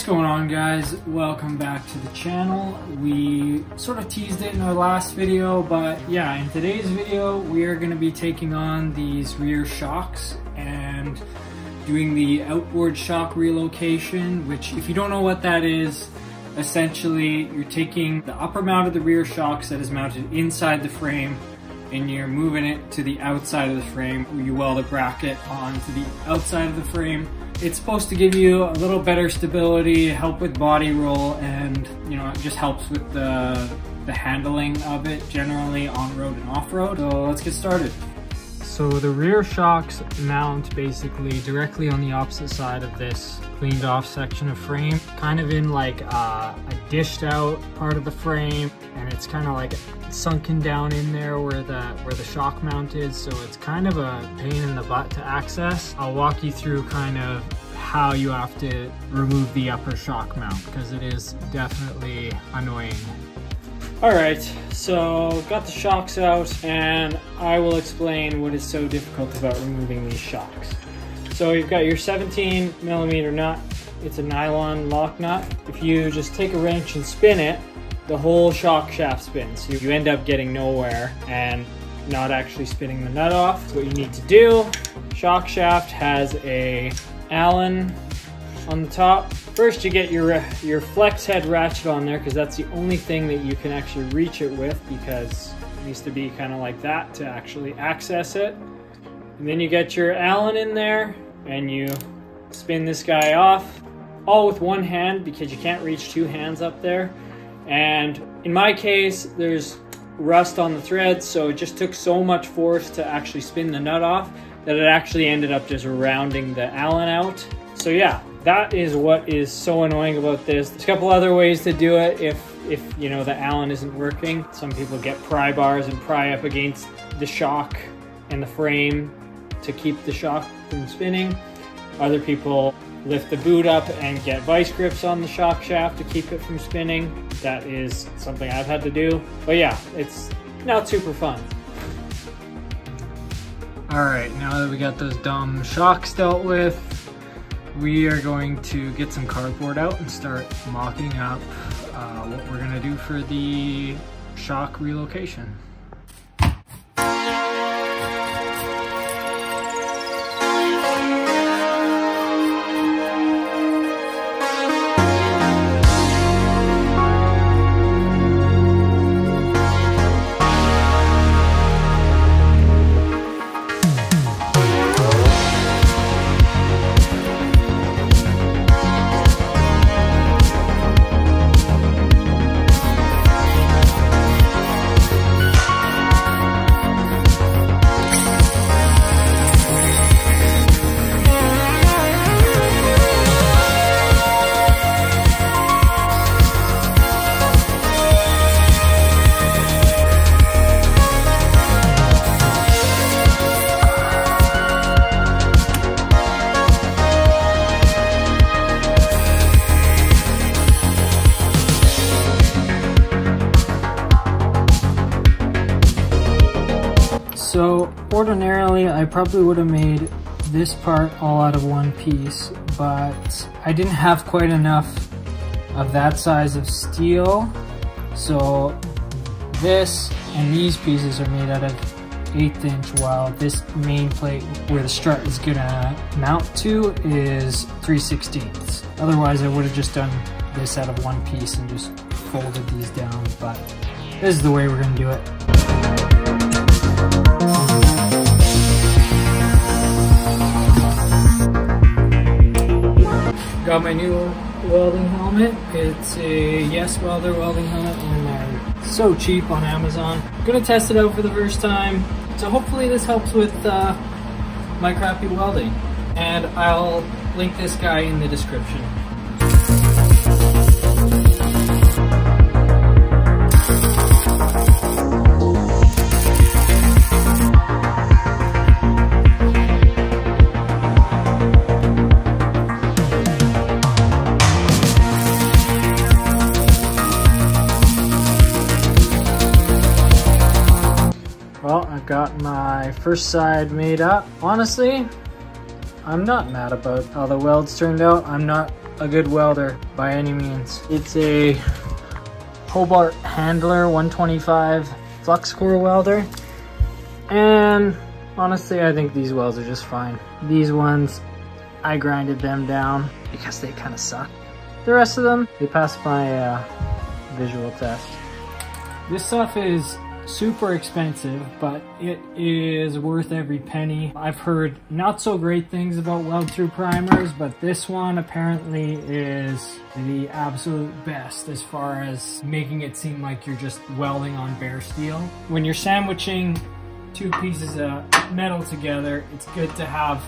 What's going on guys? Welcome back to the channel. We sort of teased it in our last video, but yeah, in today's video, we are gonna be taking on these rear shocks and doing the outboard shock relocation, which if you don't know what that is, essentially you're taking the upper mount of the rear shocks that is mounted inside the frame and you're moving it to the outside of the frame. You weld a bracket onto the outside of the frame. It's supposed to give you a little better stability, help with body roll, and you know, it just helps with the, the handling of it generally on road and off road. So let's get started. So the rear shocks mount basically directly on the opposite side of this cleaned off section of frame, kind of in like uh, a dished out part of the frame, and it's kind of like sunken down in there where the where the shock mount is, so it's kind of a pain in the butt to access. I'll walk you through kind of how you have to remove the upper shock mount because it is definitely annoying all right, so got the shocks out and I will explain what is so difficult about removing these shocks. So you've got your 17 millimeter nut. It's a nylon lock nut. If you just take a wrench and spin it, the whole shock shaft spins. So you end up getting nowhere and not actually spinning the nut off. What you need to do, shock shaft has a Allen on the top. First you get your, your flex head ratchet on there because that's the only thing that you can actually reach it with because it needs to be kind of like that to actually access it. And then you get your Allen in there and you spin this guy off all with one hand because you can't reach two hands up there. And in my case, there's rust on the threads, so it just took so much force to actually spin the nut off that it actually ended up just rounding the Allen out. So yeah, that is what is so annoying about this. There's a couple other ways to do it if, if you know, the Allen isn't working. Some people get pry bars and pry up against the shock and the frame to keep the shock from spinning. Other people lift the boot up and get vice grips on the shock shaft to keep it from spinning. That is something I've had to do. But yeah, it's not super fun. All right, now that we got those dumb shocks dealt with, we are going to get some cardboard out and start mocking up uh, what we're gonna do for the shock relocation. I probably would have made this part all out of one piece, but I didn't have quite enough of that size of steel. So this and these pieces are made out of eighth inch while this main plate where the strut is gonna mount to is 3 16ths. Otherwise I would have just done this out of one piece and just folded these down, but this is the way we're gonna do it. Got my new welding helmet. It's a Yeswelder welding helmet and so cheap on Amazon. I'm gonna test it out for the first time. So hopefully this helps with uh, my crappy welding. And I'll link this guy in the description. I've got my first side made up. Honestly, I'm not mad about how the welds turned out. I'm not a good welder by any means. It's a Hobart Handler 125 flux core welder. And honestly, I think these welds are just fine. These ones, I grinded them down because they kind of suck. The rest of them, they passed my uh, visual test. This stuff is super expensive, but it is worth every penny. I've heard not so great things about weld through primers, but this one apparently is the absolute best as far as making it seem like you're just welding on bare steel. When you're sandwiching two pieces of metal together, it's good to have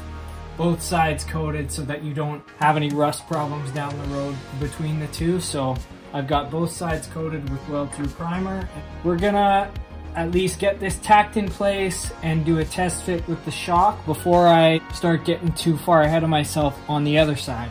both sides coated so that you don't have any rust problems down the road between the two. So I've got both sides coated with weld through primer. We're gonna at least get this tacked in place and do a test fit with the shock before I start getting too far ahead of myself on the other side.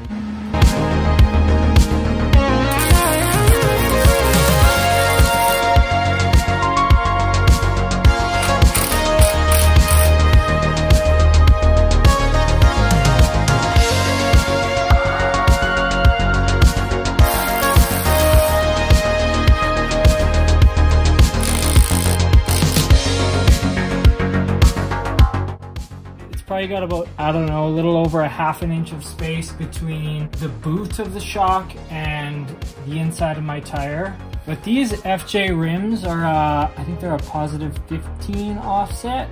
Probably got about, I don't know, a little over a half an inch of space between the boot of the shock and the inside of my tire. But these FJ rims are, uh, I think they're a positive 15 offset,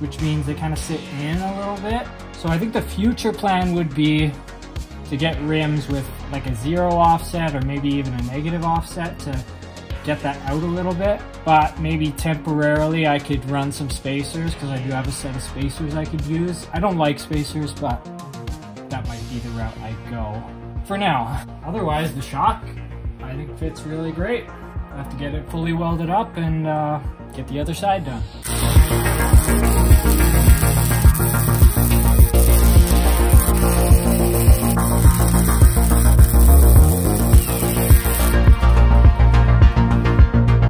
which means they kind of sit in a little bit. So I think the future plan would be to get rims with like a zero offset or maybe even a negative offset to get that out a little bit. But maybe temporarily I could run some spacers because I do have a set of spacers I could use. I don't like spacers, but that might be the route I go for now. Otherwise, the shock I think fits really great. I have to get it fully welded up and uh, get the other side done.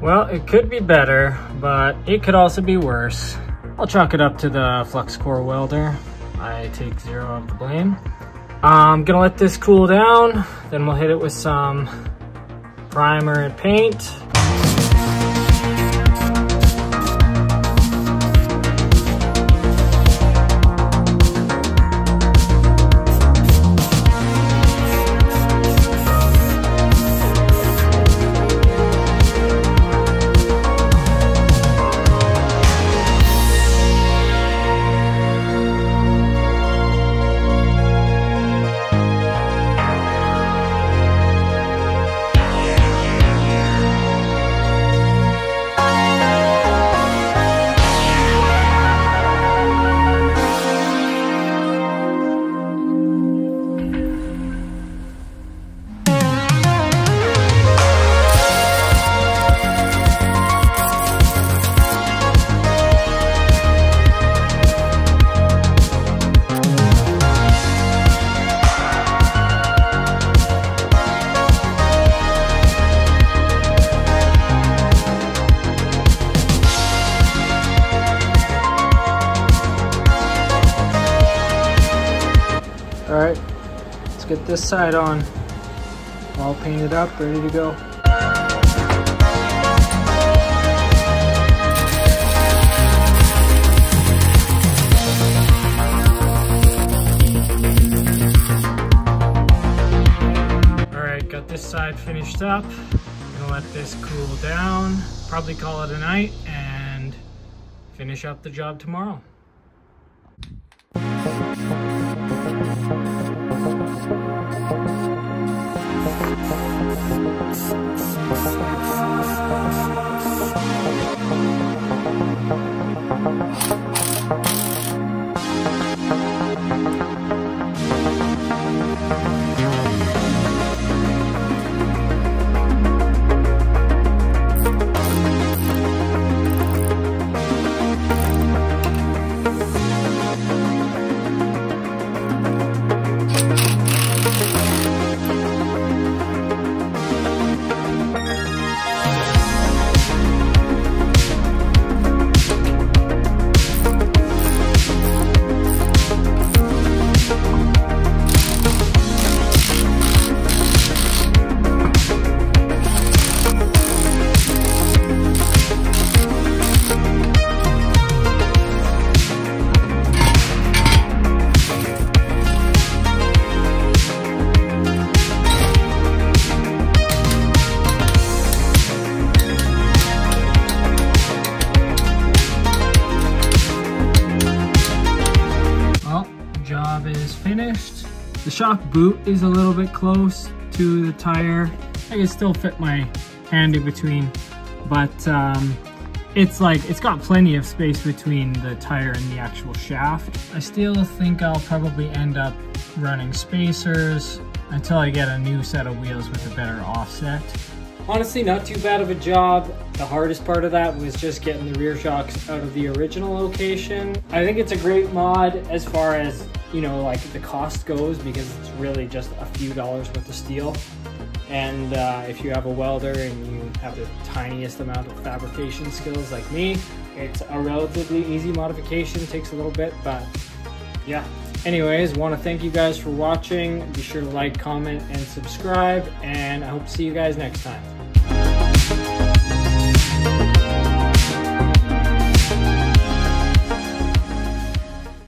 Well, it could be better, but it could also be worse. I'll chalk it up to the flux core welder. I take zero of the blame. I'm gonna let this cool down, then we'll hit it with some primer and paint. This side on. All painted up, ready to go. All right, got this side finished up. Gonna let this cool down, probably call it a night, and finish up the job tomorrow. Finished. The shock boot is a little bit close to the tire. I can still fit my hand in between, but um, it's like, it's got plenty of space between the tire and the actual shaft. I still think I'll probably end up running spacers until I get a new set of wheels with a better offset. Honestly, not too bad of a job. The hardest part of that was just getting the rear shocks out of the original location. I think it's a great mod as far as, you know, like the cost goes because it's really just a few dollars worth of steel. And uh, if you have a welder and you have the tiniest amount of fabrication skills like me, it's a relatively easy modification. Takes a little bit, but yeah. Anyways, want to thank you guys for watching. Be sure to like, comment, and subscribe, and I hope to see you guys next time.